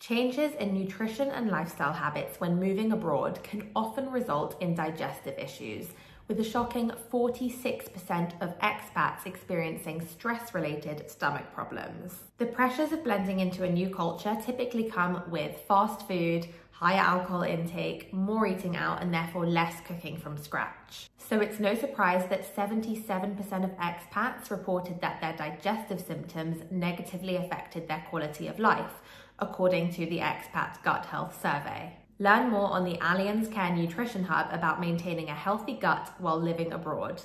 Changes in nutrition and lifestyle habits when moving abroad can often result in digestive issues, with a shocking 46% of expats experiencing stress related stomach problems. The pressures of blending into a new culture typically come with fast food, higher alcohol intake, more eating out, and therefore less cooking from scratch. So it's no surprise that 77% of expats reported that their digestive symptoms negatively affected their quality of life, according to the Expat Gut Health Survey. Learn more on the Allianz Care Nutrition Hub about maintaining a healthy gut while living abroad.